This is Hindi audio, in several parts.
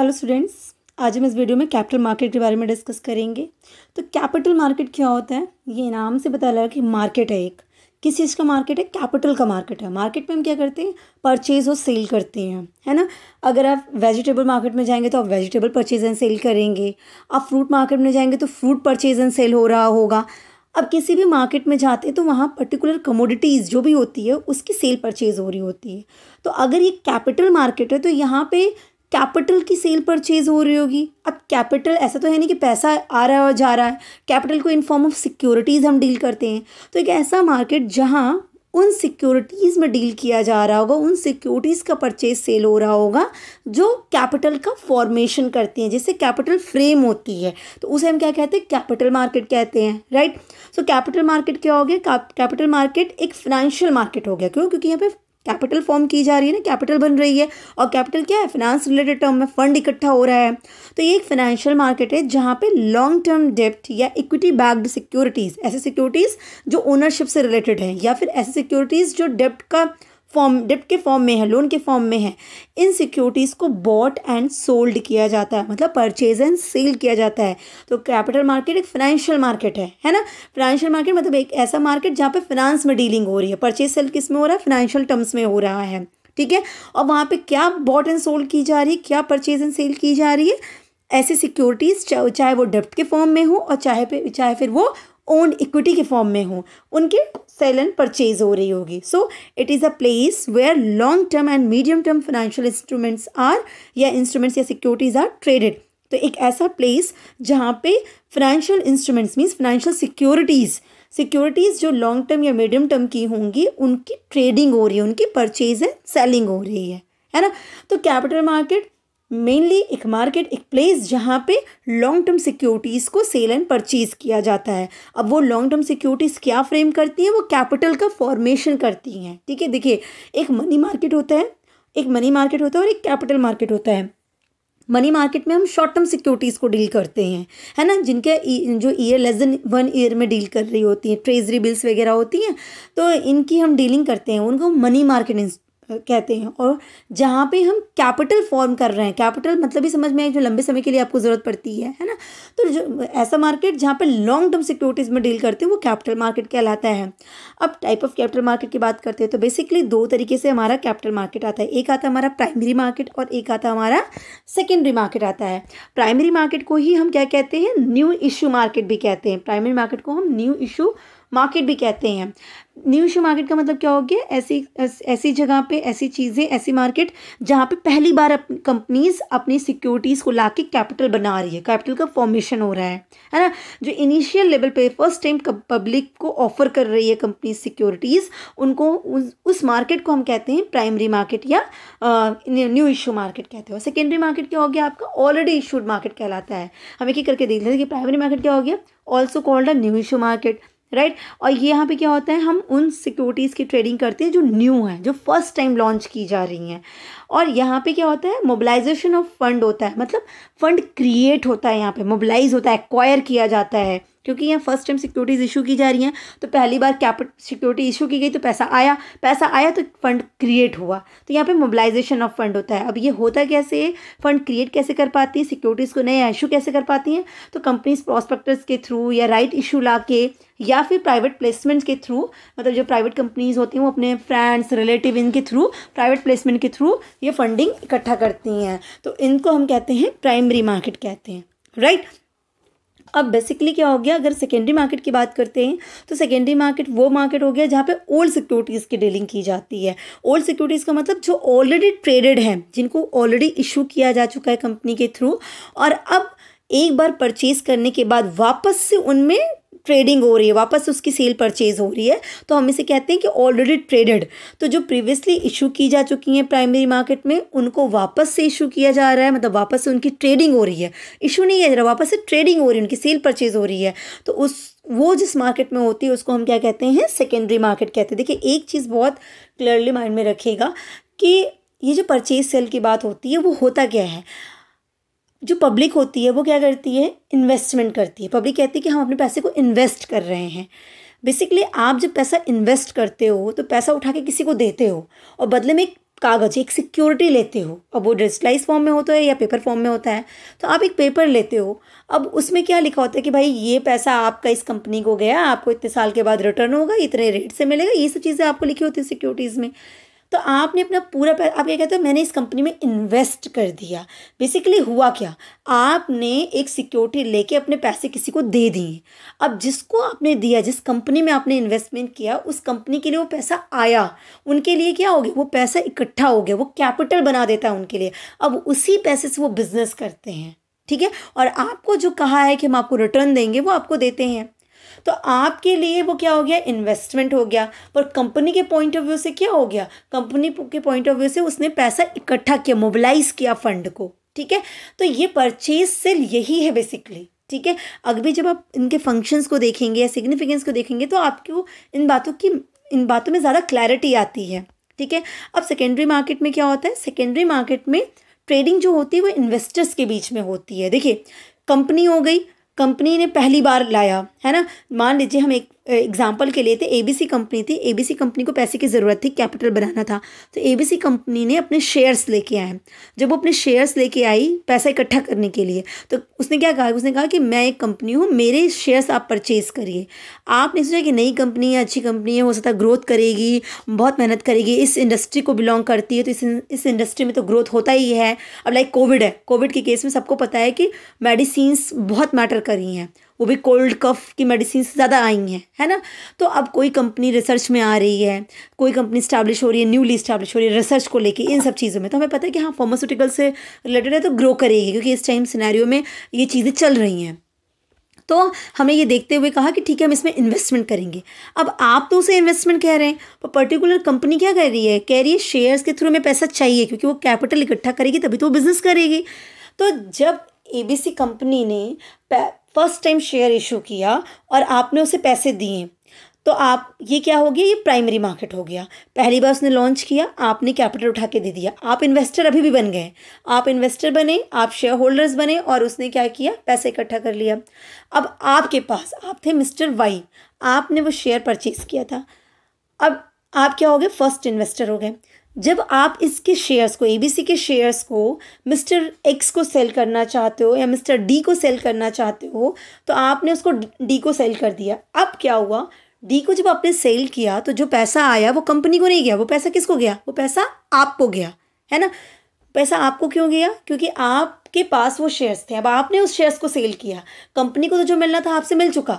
हेलो स्टूडेंट्स आज हम इस वीडियो में कैपिटल मार्केट के बारे में डिस्कस करेंगे। तो कैपिटल मार्केट क्या होता है? ये नाम से पता लगा कि मार्केट है एक। किस चीज़ का मार्केट है? कैपिटल का मार्केट है। मार्केट में हम क्या करते हैं? परचेज और सेल करते हैं। है ना? अगर आप वेजिटेबल मार्केट में जाएँगे तो आप वेजिटेबल परचेज एंड सेल करेंगे। आप फ्रूट मार्केट में जाएँगे तो फ्रूट परचेज एंड सेल हो रहा होगा। अब किसी भी मार्केट में जाते हैं तो वहाँ पर्टिकुलर कमोडिटीज़ जो भी होती है, उसकी सेल परचेज हो रही होती है। तो अगर ये कैपिटल मार्केट है तो यहाँ पे कैपिटल की सेल परचेज हो रही होगी। अब कैपिटल ऐसा तो है नहीं कि पैसा आ रहा है और जा रहा है। कैपिटल को इन फॉर्म ऑफ़ सिक्योरिटीज़ हम डील करते हैं। तो एक ऐसा मार्केट जहाँ उन सिक्योरिटीज़ में डील किया जा रहा होगा, उन सिक्योरिटीज़ का परचेज सेल हो रहा होगा, जो कैपिटल का फॉर्मेशन करती हैं। जिससे कैपिटल फ्रेम होती है। तो उसे हम क्या कहते हैं? कैपिटल मार्केट कहते हैं राइट सो कैपिटल मार्केट क्या हो गया? कैपिटल मार्केट एक फाइनेंशियल मार्केट हो गया। क्यों? क्योंकि यहाँ पे कैपिटल फॉर्म की जा रही है ना, कैपिटल बन रही है। और कैपिटल क्या है? फाइनेंस रिलेटेड टर्म में फंड इकट्ठा हो रहा है। तो ये एक फाइनेंशियल मार्केट है जहाँ पे लॉन्ग टर्म डेप्ट या इक्विटी बैग्ड सिक्योरिटीज़ ऐसे सिक्योरिटीज़ जो ओनरशिप से रिलेटेड हैं या फिर ऐसे सिक्योरिटीज़ जो डेप्ट का फॉर्म, डिप्ट के फॉर्म में है, लोन के फॉर्म में है, इन सिक्योरिटीज़ को बॉट एंड सोल्ड किया जाता है मतलब परचेज एंड सेल किया जाता है। तो कैपिटल मार्केट एक फाइनेंशियल मार्केट है है ना? फाइनेंशियल मार्केट मतलब एक ऐसा मार्केट जहाँ पे फाइनेंस में डीलिंग हो रही है। परचेज सेल किसमें हो रहा है? फाइनेंशियल टर्म्स में हो रहा है, ठीक है? और वहाँ पर क्या बॉट एंड सोल्ड की जा रही है? क्या परचेज एंड सेल की जा रही है? ऐसी सिक्योरिटीज़ चाहे वो डेप्ट के फॉर्म में हो और चाहे चाहे फिर वो ओन इक्विटी के फॉर्म में हो, उनके सेल एंड परचेज हो रही होगी। So it is a place where long term and medium term financial instruments are या इंस्ट्रूमेंट्स या सिक्योरिटीज़ आर ट्रेडेड तो एक ऐसा प्लेस जहाँ पे financial instruments means financial securities securities जो लॉन्ग टर्म या मीडियम टर्म की होंगी, उनकी ट्रेडिंग हो रही है, उनकी परचेज एंड सेलिंग हो रही है। है ना? तो कैपिटल मार्केट मेनली एक मार्केट एक प्लेस जहाँ पे लॉन्ग टर्म सिक्योरिटीज़ को सेल एंड परचेज किया जाता है। अब वो लॉन्ग टर्म सिक्योरिटीज़ क्या फ्रेम करती हैं? वो कैपिटल का फॉर्मेशन करती हैं। ठीक है? देखिए, एक मनी मार्केट होता है, एक मनी मार्केट होता है और एक कैपिटल मार्केट होता है। मनी मार्केट में हम शॉर्ट टर्म सिक्योरिटीज़ को डील करते हैं। है ना? जिनके जो year less than one year में डील कर रही होती हैं ट्रेजरी बिल्स वगैरह होती हैं तो इनकी हम डीलिंग करते हैं। उनको मनी मार्केट कहते हैं और जहाँ पे हम कैपिटल फॉर्म कर रहे हैं, कैपिटल मतलब ही समझ में आए, जो लंबे समय के लिए आपको ज़रूरत पड़ती है है ना? तो जो ऐसा मार्केट जहाँ पे लॉन्ग टर्म सिक्योरिटीज़ में डील करते हैं, वो कैपिटल मार्केट कहलाता है। अब टाइप ऑफ़ कैपिटल मार्केट की बात करते हैं तो बेसिकली दो तरीके से हमारा कैपिटल मार्केट आता है। एक आता है हमारा प्राइमरी मार्केट और एक आता हमारा सेकेंडरी मार्केट आता है। प्राइमरी मार्केट को ही हम क्या कहते हैं? न्यू इशू मार्केट भी कहते हैं। प्राइमरी मार्केट को हम न्यू इशू मार्केट भी कहते हैं। न्यू मार्केट का मतलब क्या हो गया? ऐसी ऐसी जगह पे ऐसी चीज़ें ऐसी मार्केट जहाँ पे पहली बार कंपनीज़ अपनी सिक्योरिटीज़ को ला के कैपिटल बना रही है। कैपिटल का फॉर्मेशन हो रहा है है ना? जो इनिशियल लेवल पे फ़र्स्ट टाइम पब्लिक को ऑफ़र कर रही है कंपनी सिक्योरिटीज़ उनको उस, उस मार्केट को हम कहते हैं प्राइमरी मार्केट या न्यू इशू मार्केट कहते हैं। सेकेंडरी मार्केट क्या हो गया? आपका ऑलरेडी इशूड मार्केट कहलाता है। हम एक ही करके देख लेते हैं कि प्राइमरी मार्केट क्या हो गया? Also called a new issue market right? और ये यहाँ पे क्या होता है, हम उन सिक्योरिटीज़ की ट्रेडिंग करते हैं जो न्यू हैं, जो फ़र्स्ट टाइम लॉन्च की जा रही हैं। और यहाँ पे क्या होता है, मोबिलाइजेशन ऑफ़ फंड होता है मतलब फंड क्रिएट होता है यहाँ पे, मोबिलाइज होता है एक्वायर किया जाता है। क्योंकि यहाँ फ़र्स्ट टाइम सिक्योरिटीज़ इशू की जा रही हैं तो पहली बार कैपिट सिक्योरिटी इशू की गई तो पैसा आया। पैसा आया तो फंड क्रिएट हुआ। तो यहाँ पे मोबिलाइजेशन ऑफ़ फंड होता है। अब ये होता कैसे फंड क्रिएट कैसे कर पाती है? सिक्योरिटीज़ को नया इशू कैसे कर पाती हैं? तो कंपनीज़ प्रॉस्पेक्टर्स के थ्रू या राइट इशू ला के या फिर प्राइवेट प्लेसमेंट्स के थ्रू मतलब जो प्राइवेट कंपनीज़ होती हैं, वो अपने फ्रेंड्स रिलेटिव इनके थ्रू प्राइवेट प्लेसमेंट के थ्रू ये फंडिंग इकट्ठा करती हैं। तो इनको हम कहते हैं प्राइमरी मार्केट कहते हैं। राइट अब बेसिकली क्या हो गया, अगर सेकेंडरी मार्केट की बात करते हैं तो सेकेंडरी मार्केट वो मार्केट हो गया जहाँ पे ओल्ड सिक्योरिटीज़ की डीलिंग की जाती है। ओल्ड सिक्योरिटीज़ का मतलब जो ऑलरेडी ट्रेडेड हैं, जिनको ऑलरेडी इशू किया जा चुका है कंपनी के थ्रू और अब एक बार परचेज करने के बाद वापस से उनमें ट्रेडिंग हो रही है, वापस उसकी सेल परचेज हो रही है तो हम इसे कहते हैं कि ऑलरेडी ट्रेडेड तो जो प्रीवियसली इशू की जा चुकी हैं प्राइमरी मार्केट में, उनको वापस से इशू किया जा रहा है मतलब वापस से उनकी ट्रेडिंग हो रही है. इशू नहीं है वापस से ट्रेडिंग हो रही है, उनकी सेल परचेज हो रही है. तो उस, वो जिस मार्केट में होती है, उसको हम क्या कहते हैं सेकेंडरी मार्केट कहते हैं. देखिए, एक चीज़ बहुत क्लियरली माइंड में रखेगा कि ये जो परचेज सेल की बात होती है, वो होता क्या है? जो पब्लिक होती है, वो क्या करती है? इन्वेस्टमेंट करती है। पब्लिक कहती है कि हम अपने पैसे को इन्वेस्ट कर रहे हैं। बेसिकली आप जब पैसा इन्वेस्ट करते हो तो पैसा उठा के किसी को देते हो और बदले में एक कागज़, एक सिक्योरिटी लेते हो। अब वो डिजिटलाइज फॉर्म में होता है या पेपर फॉर्म में होता है तो आप एक पेपर लेते हो। अब उसमें क्या लिखा होता है कि भाई, ये पैसा आपका इस कंपनी को गया, आपको इतने साल के बाद रिटर्न होगा, इतने रेट से मिलेगा, ये सब चीज़ें आपको लिखी होती है सिक्योरिटीज़ में। तो आपने अपना पूरा पैसा, आप क्या कहते हो, मैंने इस कंपनी में इन्वेस्ट कर दिया। बेसिकली हुआ क्या? आपने एक सिक्योरिटी लेके अपने पैसे किसी को दे दिए। अब जिसको आपने दिया, जिस कंपनी में आपने इन्वेस्टमेंट किया, उस कंपनी के लिए वो पैसा आया। उनके लिए क्या हो गया? वो पैसा इकट्ठा हो गया। वो कैपिटल बना देता है उनके लिए। अब उसी पैसे से वो बिज़नेस करते हैं। ठीक है? और आपको जो कहा है कि हम आपको रिटर्न देंगे, वो आपको देते हैं। तो आपके लिए वो क्या हो गया? इन्वेस्टमेंट हो गया। पर कंपनी के पॉइंट ऑफ़ व्यू से क्या हो गया? कंपनी के पॉइंट ऑफ़ व्यू से उसने पैसा इकट्ठा किया मोबिलाइज किया फंड को, ठीक है? तो ये परचेज सेल यही है बेसिकली ठीक है? अभी जब आप इनके फ़ंक्शंस को देखेंगे या सिग्निफिकेंस को देखेंगे तो आपको इन बातों की, इन बातों में ज़्यादा क्लैरिटी आती है, ठीक है? अब सेकेंडरी मार्केट में क्या होता है? सेकेंडरी मार्केट में ट्रेडिंग जो होती है, वो इन्वेस्टर्स के बीच में होती है। देखिए कंपनी हो गई कंपनी ने पहली बार लाया है ना? मान लीजिए हम एक एग्ज़ाम्पल के लिए थे एबीसी कंपनी थी। एबीसी कंपनी को पैसे की ज़रूरत थी कैपिटल बनाना था। तो एबीसी कंपनी ने अपने शेयर्स लेके आए। जब वो अपने शेयर्स लेके आई पैसा इकट्ठा करने के लिए तो उसने क्या कहा? उसने कहा कि मैं एक कंपनी हूँ, मेरे शेयर्स आप परचेज़ करिए। आपने सोचा कि नई कंपनी है, अच्छी कंपनी है, हो सकता है ग्रोथ करेगी, बहुत मेहनत करेगी, इस इंडस्ट्री को बिलोंग करती है तो इस इस इंडस्ट्री में तो ग्रोथ होता ही है। अब लाइक कोविड है। कोविड के केस में सबको पता है कि मेडिसिन्स बहुत मैटर करी हैं। वो भी कोल्ड कफ की मेडिसिन ज़्यादा आई हैं, है ना? तो अब कोई कंपनी रिसर्च में आ रही है, कोई कंपनी स्टैब्लिश हो रही है, न्यूली स्टैब्लिश हो रही है रिसर्च को लेके इन सब चीज़ों में तो हमें पता है कि हाँ फार्मास्यूटिकल से रिलेटेड है तो ग्रो करेगी, क्योंकि इस टाइम सिनेरियो में ये चीज़ें चल रही हैं। तो हमें ये देखते हुए कहा कि ठीक है, हम इसमें इन्वेस्टमेंट करेंगे। अब आप तो उसे इन्वेस्टमेंट कह रहे हैं तो पर्टिकुलर कंपनी क्या कर रही है? कह रही है शेयर्स के थ्रू में पैसा चाहिए, क्योंकि वो कैपिटल इकट्ठा करेगी, तभी तो वो बिज़नेस करेगी। तो जब एबीसी कंपनी ने फ़र्स्ट टाइम शेयर इशू किया और आपने उसे पैसे दिए। तो आप, ये क्या हो गया? ये प्राइमरी मार्केट हो गया। पहली बार उसने लॉन्च किया, आपने कैपिटल उठा के दे दिया। आप इन्वेस्टर अभी भी बन गए। आप इन्वेस्टर बने, आप शेयर होल्डर्स बने और उसने क्या किया? पैसे इकट्ठा कर लिया। अब आपके पास, आप थे मिस्टर वाई आपने वो शेयर परचेज किया था। अब आप क्या हो गए? फ़र्स्ट इन्वेस्टर हो गए। जब आप इसके शेयर्स को एबीसी के शेयर्स को मिस्टर एक्स को सेल करना चाहते हो या मिस्टर डी को सेल करना चाहते हो तो आपने उसको डी को सेल कर दिया। अब क्या हुआ? डी को जब आपने सेल किया तो जो पैसा आया, वो कंपनी को नहीं गया। वो पैसा किसको गया? वो पैसा आपको गया, है ना? पैसा आपको क्यों गया? क्योंकि आपके पास वो शेयर्स थे, अब आपने उस शेयर्स को सेल किया। कंपनी को तो जो मिलना था आपसे मिल चुका।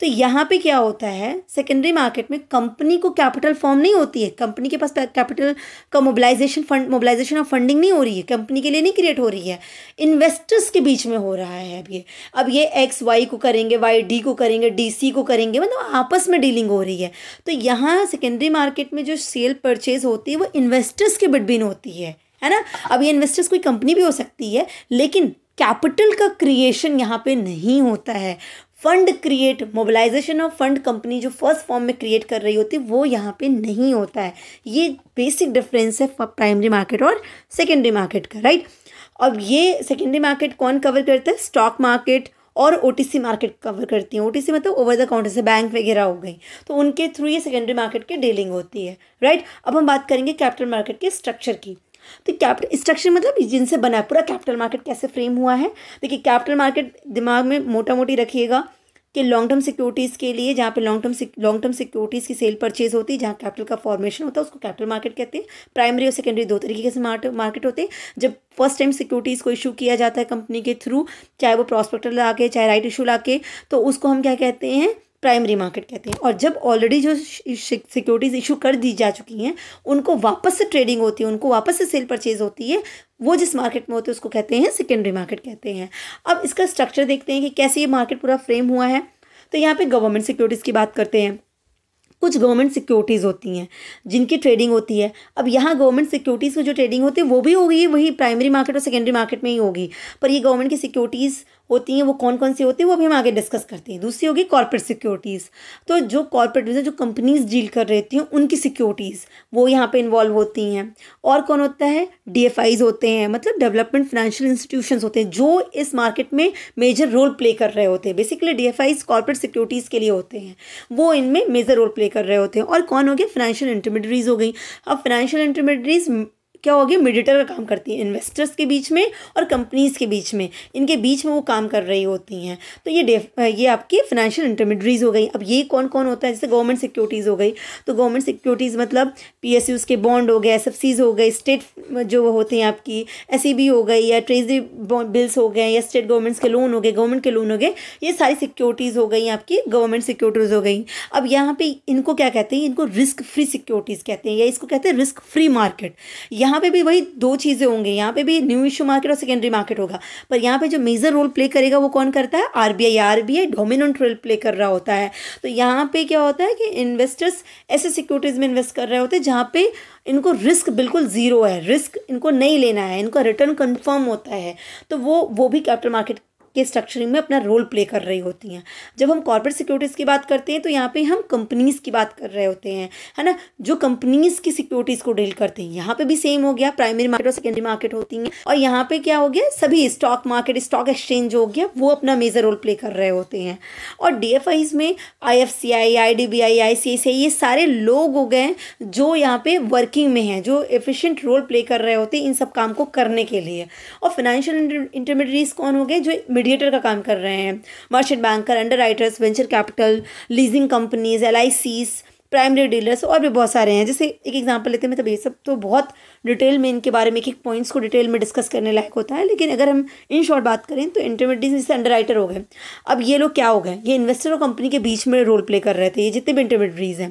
तो यहाँ पे क्या होता है सेकेंडरी मार्केट में कंपनी को कैपिटल फॉर्म नहीं होती है। कंपनी के पास कैपिटल का mobilisation fund mobilisation of funding नहीं हो रही है। कंपनी के लिए नहीं क्रिएट हो रही है। इन्वेस्टर्स के बीच में हो रहा है अब ये। अब ये एक्स वाई को करेंगे वाई डी को करेंगे डी सी को करेंगे मतलब आपस में डीलिंग हो रही है। तो यहाँ सेकेंडरी मार्केट में जो सेल परचेज होती है, वो इन्वेस्टर्स के बिटवीन होती है। है ना? अब ये इन्वेस्टर्स कोई कंपनी भी हो सकती है, लेकिन कैपिटल का क्रिएशन यहाँ पे नहीं होता है। Fund create mobilisation of fund company जो फ़र्स्ट फॉर्म में क्रिएट कर रही होती है वो यहाँ पे नहीं होता है। ये बेसिक डिफरेंस है प्राइमरी मार्केट और सेकेंडरी मार्केट का राइट अब ये सेकेंडरी मार्केट कौन कवर करता है? स्टॉक मार्केट और ओटीसी मार्केट कवर करती हैं। ओ मतलब ओवर द काउंटर से बैंक वगैरह हो गई। तो उनके थ्रू ये सेकेंडरी मार्केट की डीलिंग होती है राइट अब हम बात करेंगे कैपिटल मार्केट के स्ट्रक्चर की। तो कैपिटल स्ट्रक्चर मतलब जिनसे बना है, पूरा कैपिटल मार्केट कैसे फ्रेम हुआ है? देखिए कैपिटल मार्केट दिमाग में मोटा मोटी रखिएगा कि लॉन्ग टर्म सिक्योरिटीज़ के लिए, जहाँ पे long term long term securities की सेल परचेज होती है, जहाँ कैपिटल का फॉर्मेशन होता है, उसको कैपिटल मार्केट कहते हैं। प्राइमरी और सेकेंडरी दो तरीके से मार्केट होते हैं। जब फ़र्स्ट टाइम सिक्योरिटीज़ को इशू किया जाता है कंपनी के थ्रू चाहे वो प्रॉस्पेक्टर ला के चाहे राइट इशू ला के तो उसको हम क्या कहते हैं? प्राइमरी मार्केट कहते हैं। और जब ऑलरेडी जो सिक्योरिटीज़ इशू कर दी जा चुकी हैं, उनको वापस से ट्रेडिंग होती है, उनको वापस से सेल परचेज होती है, वो जिस मार्केट में होते हैं, उसको कहते हैं सेकेंडरी मार्केट कहते हैं। अब इसका स्ट्रक्चर देखते हैं कि कैसे ये मार्केट पूरा फ्रेम हुआ है। तो यहाँ पे गवर्नमेंट सिक्योरिटीज़ की बात करते हैं। कुछ गवर्नमेंट सिक्योरिटीज़ होती हैं, जिनकी ट्रेडिंग होती है। अब यहाँ गवर्नमेंट सिक्योरिटीज़ की जो ट्रेडिंग होती है, वो भी होगी, वही प्राइमरी मार्केट और सेकेंडरी मार्केट में ही होगी। पर ये गवर्नमेंट की सिक्योरिटीज़ होती हैं, वो कौन कौन सी होती हैं, वो भी हम आगे डिस्कस करते हैं। दूसरी होगी कॉर्पोरेट सिक्योरिटीज़ तो जो कॉर्पोरेट जो कंपनीज़ डील कर रही हैं, उनकी सिक्योरिटीज़ वो यहाँ पे इन्वॉल्व होती हैं। और कौन होता है? डी होते हैं मतलब डेवलपमेंट फाइनेंशियल इंस्टीट्यूशन होते हैं, जो इस मार्केट में मेजर रोल प्ले कर रहे होते हैं। बेसिकली डी कॉर्पोरेट सिक्योरिटीज़ के लिए होते हैं। वो इनमें मेजर रोल प्ले कर रहे होते हैं। और कौन हो गया? फाइनेंशियल इंटरमीडियरीज हो गई। अब फाइनेंशियल इंटरमीडियरीज क्या हो गया मीडिएटर का काम करती हैं इन्वेस्टर्स के बीच में और कंपनीज़ के बीच में। इनके बीच में वो काम कर रही होती हैं। तो ये ये आपकी फाइनेंशियल इंटरमीडियरीज हो गई। अब ये कौन कौन होता है? जैसे गवर्नमेंट सिक्योरिटीज़ हो गई। तो गवर्नमेंट सिक्योरिटीज़ मतलब पी एस के बॉन्ड हो गए एस हो गए स्टेट जो होते हैं आपकी एस हो गई या ट्रेजरी बिल्स हो गए या स्टेट गवर्नमेंट्स के लोन हो गए गवर्नमेंट के लोन हो गए, ये सारी सिक्योरिटीज़ हो गई, आपकी गवर्नमेंट सिक्योरिटीज़ हो गई। अब यहाँ पे इनको क्या कहते हैं? इनको रिस्क फ्री सिक्योरिटीज़ कहते हैं या इसको कहते हैं रिस्क फ्री मार्केट यहाँ पे भी वही दो चीज़ें होंगी। यहाँ पे भी न्यू इशू मार्केट और सेकेंडरी मार्केट होगा। पर यहाँ पे जो मेजर रोल प्ले करेगा वो कौन करता है? R B I R B I dominant role play कर रहा होता है। तो यहाँ पे क्या होता है कि इन्वेस्टर्स ऐसे सिक्योरिटीज़ में इन्वेस्ट कर रहे होते हैं जहाँ पे इनको रिस्क बिल्कुल ज़ीरो है। रिस्क इनको नहीं लेना है। इनका रिटर्न कन्फर्म होता है। तो वो वो भी कैपिटल मार्केट के स्ट्रक्चरिंग में अपना रोल प्ले कर रही होती हैं। जब हम कॉर्पोरेट सिक्योरिटीज़ की बात करते हैं तो यहाँ पे हम कंपनीज़ की बात कर रहे होते हैं, है ना? जो कंपनीज़ की सिक्योरिटीज़ को डील करते हैं। यहाँ पे भी सेम हो गया प्राइमरी मार्केट और सेकेंडरी मार्केट होती हैं। और यहाँ पे क्या हो गया? सभी स्टॉक मार्केट स्टॉक एक्सचेंज हो गया, वो अपना मेजर रोल प्ले कर रहे होते हैं। और डी में I F C I I D B I I C I ये सारे लोग हो गए जो यहाँ पे वर्किंग में हैं, जो एफिशिएंट रोल प्ले कर रहे होते हैं इन सब काम को करने के लिए। और फाइनेंशियल इंटरमीडिएट्स कौन हो गए? जो मीडिएटर का काम कर रहे हैं। Merchant banker under writers venture capital leasing companies L I Cs primary dealers और भी बहुत सारे हैं। जैसे एक एग्जांपल लेते हैं मतलब ये सब तो बहुत डिटेल में इनके बारे में एक एक पॉइंट्स को डिटेल में डिस्कस करने लायक होता है। लेकिन अगर हम इन शॉर्ट बात करें तो इंटरमीडिएट जैसे अंडर हो गए। अब ये लोग क्या हो गए? ये इन्वेस्टर और कंपनी के बीच में रोल प्ले कर रहे थे। ये जितने भी इंटरमीडियरीज हैं।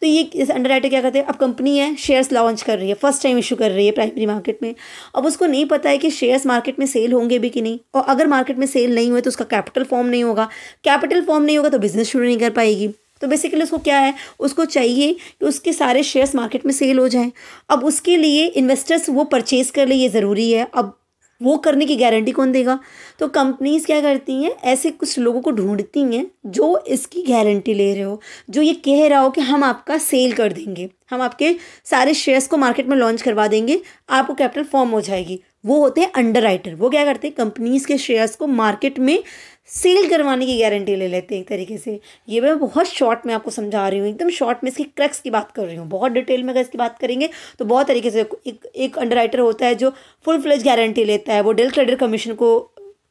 तो ये जैसे अंडर क्या करते हैं? अब कंपनी है शेयर्स लॉन्च कर रही है फ़र्स्ट टाइम इशू कर रही है प्राइमरी मार्केट में। अब उसको नहीं पता है कि शेयर्स मार्केट में सेल होंगे भी कि नहीं। और अगर मार्केट में सेल नहीं हुए तो उसका कैपिटल फॉर्म नहीं होगा। कैपिटल फॉर्म नहीं होगा तो बिज़नेस शुरू नहीं कर पाएगी। तो बेसिकली उसको क्या है? उसको चाहिए कि उसके सारे शेयर्स मार्केट में सेल हो जाएँ। अब उसके लिए इन्वेस्टर्स वो परचेज कर ले ये ज़रूरी है। अब वो करने की गारंटी कौन देगा? तो कंपनीज़ क्या करती हैं? ऐसे कुछ लोगों को ढूंढती हैं जो इसकी गारंटी ले रहे हो, जो ये कह रहा हो कि हम आपका सेल कर देंगे। हम आपके सारे शेयर्स को मार्केट में लॉन्च करवा देंगे, आपको कैपिटल फॉर्म हो जाएगी। वो होते हैं अंडर राइटर वो क्या करते हैं? कंपनीज़ के शेयर्स को मार्केट में सेल करवाने की गारंटी ले लेते हैं एक तरीके से। ये मैं बहुत शॉर्ट में आपको समझा रही हूँ, एकदम शॉर्ट में इसकी क्रक्स की बात कर रही हूँ। बहुत डिटेल में अगर इसकी बात करेंगे तो बहुत तरीके से एक एक अंडर होता है जो फुल फ्लेज गारंटी लेता है। वो डेल क्रेडिट कमीशन को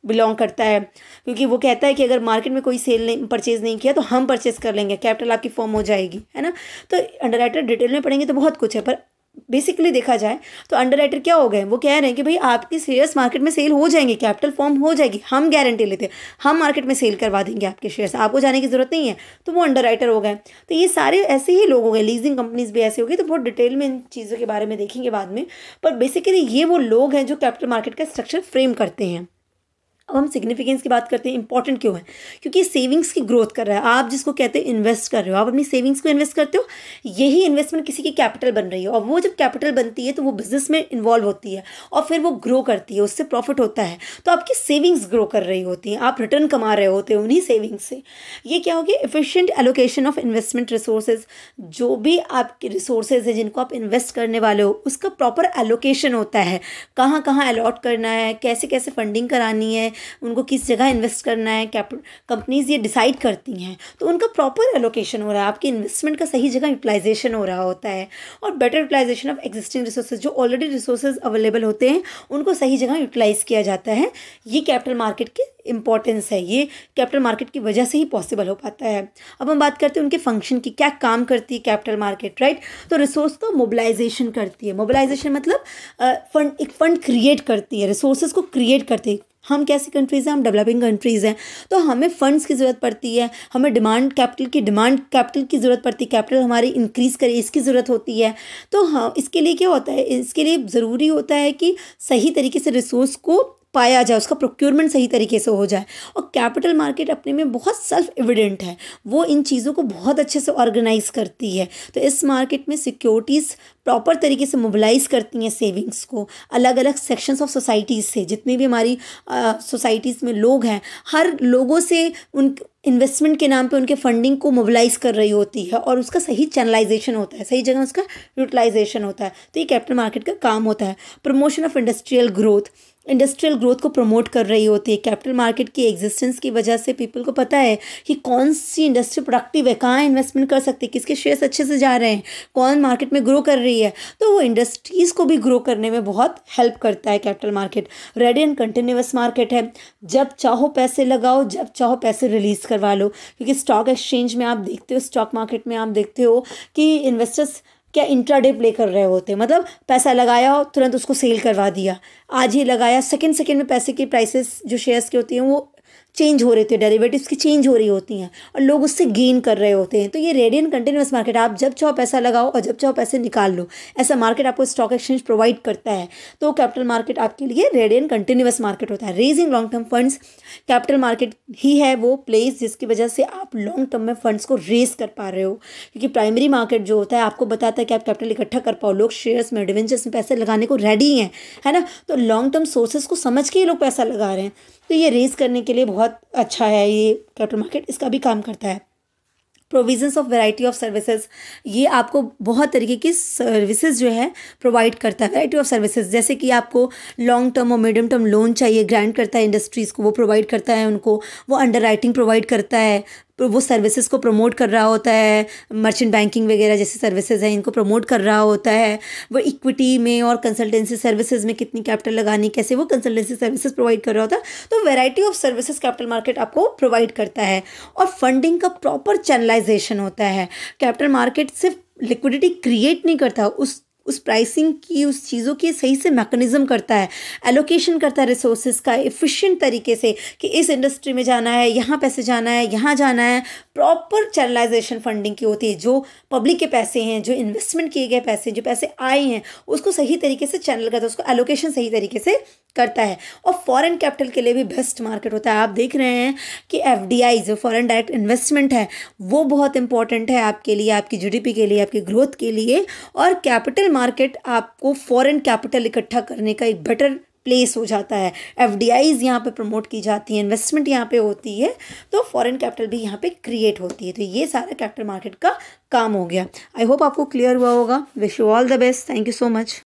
बिलोंग करता है, क्योंकि वो कहता है कि अगर मार्केट में कोई सेल नहीं परचेज़ नहीं किया तो हम परचेज़ कर लेंगे। कैपिटल आपकी फॉर्म हो जाएगी, है ना? तो अंडर डिटेल में पढ़ेंगे तो बहुत कुछ है, पर बेसिकली देखा जाए तो अंडर राइटर क्या हो गए? वो कह रहे हैं कि भाई आपकी शेयर्स मार्केट में सेल हो जाएँगे कैपिटल फॉर्म हो जाएगी, हम गारंटी लेते हैं, हम मार्केट में सेल करवा देंगे आपके शेयर्स आपको जाने की ज़रूरत नहीं है। तो वो अंडर राइटर हो गए। तो ये सारे ऐसे ही लोग हो गए लीजिंग कंपनीज़ भी ऐसे हो गई तो बहुत डिटेल में इन चीज़ों के बारे में देखेंगे बाद में। पर बेसिकली ये वो लोग हैं जो कैपिटल मार्केट का स्ट्रक्चर फ्रेम करते हैं। अब हम सिग्निफिकेंस की बात करते हैं इंपॉर्टेंट क्यों है? क्योंकि सेविंग्स की ग्रोथ कर रहा है। आप जिसको कहते हैं इन्वेस्ट कर रहे हो। आप अपनी सेविंग्स को इन्वेस्ट करते हो, यही इन्वेस्टमेंट किसी की कैपिटल बन रही है। और वो जब कैपिटल बनती है तो वो बिज़नेस में इन्वॉल्व होती है और फिर वो ग्रो करती है, उससे प्रॉफिट होता है। तो आपकी सेविंग्स ग्रो कर रही होती हैं। आप रिटर्न कमा रहे होते हैं उन्हीं सेविंग्स से। ये क्या होगी efficient allocation of investment resources जो भी आपके रिसोर्सेज है, जिनको आप इन्वेस्ट करने वाले हो, उसका प्रॉपर एलोकेशन होता है। कहाँ कहाँ अलॉट करना है? कैसे कैसे फंडिंग करानी है? उनको किस जगह इन्वेस्ट करना है, कैप कंपनीज़ ये डिसाइड करती हैं तो उनका प्रॉपर एलोकेशन हो रहा है। आपकी इन्वेस्टमेंट का सही जगह यूटिलाइजेशन हो रहा होता है और better utilisation of existing resources जो ऑलरेडी रिसोर्सेज अवेलेबल होते हैं, उनको सही जगह यूटिलाइज़ किया जाता है। ये कैपिटल मार्केट की इंपॉर्टेंस है। ये कैपिटल मार्केट की वजह से ही पॉसिबल हो पाता है। अब हम बात करते हैं उनके फ़ंक्शन की। क्या काम करती है कैपिटल मार्केट राइट तो रिसोर्स का मोबिलाइजेशन करती है। मोबिलाइजेशन मतलब फंड एक फंड क्रिएट करती है। रिसोर्सेज को क्रिएट करती है। हम कैसी कंट्रीज़ हैं, हम डेवलपिंग कंट्रीज़ हैं तो हमें फ़ंड्स की ज़रूरत पड़ती है, हमें डिमांड कैपिटल की डिमांड कैपिटल की ज़रूरत पड़ती है कैपिटल हमारी इंक्रीज़ करे, इसकी ज़रूरत होती है तो हाँ इसके लिए क्या होता है, इसके लिए ज़रूरी होता है कि सही तरीके से रिसोर्स को पाया जाए, उसका प्रोक्योरमेंट सही तरीके से हो जाए। और कैपिटल मार्केट अपने में बहुत सेल्फ एविडेंट है। वो इन चीज़ों को बहुत अच्छे से ऑर्गेनाइज करती है। तो इस मार्केट में सिक्योरिटीज़ प्रॉपर तरीके से मोबिलाइज करती हैं सेविंग्स को। अलग अलग सेक्शंस ऑफ़ सोसाइटीज़ से। जितनी भी हमारी सोसाइटीज़ में लोग हैं, हर लोगों से उन इन्वेस्टमेंट के नाम पे उनके फंडिंग को मोबिलाइज कर रही होती है। और उसका सही चैनलाइजेशन होता है। सही जगह उसका यूटिलाइजेशन होता है। तो ये कैपिटल मार्केट का काम होता है। Promotion of industrial growth industrial growth को प्रमोट कर रही होती है। कैपिटल मार्केट की एग्जिस्टेंस की वजह से पीपल को पता है कि कौन सी इंडस्ट्री प्रोडक्टिव है, कहाँ इन्वेस्टमेंट कर सकते हैं, किसके शेयर्स अच्छे से जा रहे हैं, कौन मार्केट में ग्रो कर रही है। तो वो इंडस्ट्रीज़ को भी ग्रो करने में बहुत हेल्प करता है capital market ready and continuous market है। जब चाहो पैसे लगाओ, जब चाहो पैसे रिलीज़ करवा लो। क्योंकि स्टॉक एक्सचेंज में आप देखते हो स्टॉक मार्केट में आप देखते हो कि इन्वेस्टर्स क्या इंट्राडे प्ले कर रहे होते? मतलब पैसा लगाया और तुरंत उसको सेल करवा दिया। आज ही लगाया सेकंड सेकंड में पैसे की प्राइसेस जो शेयर्स की होती हैं, वो चेंज हो रहे थे डेरिवेटिव्स की चेंज हो रही होती हैं और लोग उससे गेन कर रहे होते हैं। तो ये रेडियन कंटिन्यूस मार्केट आप जब चाहो पैसा लगाओ और जब चाहो पैसे निकाल लो, ऐसा मार्केट आपको स्टॉक एक्सचेंज प्रोवाइड करता है। तो कैपिटल मार्केट आपके लिए रेडियन कंटिन्यूस मार्केट होता है। Raising long term funds capital market ही है वो प्लेस जिसकी वजह से आप लॉन्ग टर्म में फंड्स को रेज कर पा रहे हो। क्योंकि प्राइमरी मार्केट जो होता है, आपको बताता है कि आप कैपिटल इकट्ठा कर पाओ, लोग शेयर्स में डिवेंचर्स में पैसे लगाने को रेडी हैं, है ना? तो लॉन्ग टर्म सोर्सेज को समझ के ही लोग पैसा लगा रहे हैं। तो ये रेस करने के लिए बहुत अच्छा है ये कैपिटल मार्केट इसका भी काम करता है। Provisions of variety of services ये आपको बहुत तरीके की सर्विसेज़ जो है प्रोवाइड करता है। वैरायटी ऑफ़ सर्विसेज़ जैसे कि आपको लॉन्ग टर्म और मीडियम टर्म लोन चाहिए ग्रांट करता है इंडस्ट्रीज़ को, वो प्रोवाइड करता है उनको, वो अंडर राइटिंग प्रोवाइड करता है वो सर्विसेज़ को प्रमोट कर रहा होता है मर्चेंट बैंकिंग वगैरह जैसे सर्विसेज़ हैं, इनको प्रमोट कर रहा होता है। वो इक्विटी में और कंसल्टेंसी सर्विसेज़ में कितनी कैपिटल लगानी, कैसे वो कंसल्टेंसी सर्विसेज़ प्रोवाइड कर रहा होता है तो variety of services capital market आपको प्रोवाइड करता है। और फंडिंग का प्रॉपर चैनलाइजेशन होता है। कैपिटल मार्केट सिर्फ़ लिक्विडिटी क्रिएट नहीं करता, उस उस प्राइसिंग की, उस चीज़ों की सही से मैकेनिज्म करता है एलोकेशन करता है रिसोर्सेज का एफिशिएंट तरीके से कि इस इंडस्ट्री में जाना है, यहाँ पैसे जाना है, यहाँ जाना है। प्रॉपर चैनलाइजेशन फंडिंग की होती है, जो पब्लिक के पैसे हैं, जो इन्वेस्टमेंट किए गए पैसे जो पैसे आए हैं, उसको सही तरीके से चैनल करता है, उसको एलोकेशन सही तरीके से करता है और फॉरेन कैपिटल के लिए भी बेस्ट मार्केट होता है। आप देख रहे हैं कि एफ़ जो फॉरेन डायरेक्ट इन्वेस्टमेंट है, वो बहुत इंपॉर्टेंट है आपके लिए, आपकी जीडीपी के लिए, आपकी ग्रोथ के लिए और कैपिटल मार्केट आपको फॉरेन कैपिटल इकट्ठा करने का एक बेटर प्लेस हो जाता है। एफ़ डी आईज़ यहाँ पर प्रमोट की जाती है इन्वेस्टमेंट यहाँ पे होती है तो फॉरेन कैपिटल भी यहाँ पे क्रिएट होती है। तो ये सारा कैपिटल मार्केट का काम हो गया। आई होप आपको क्लियर हुआ होगा। Wish you all the best thank you so much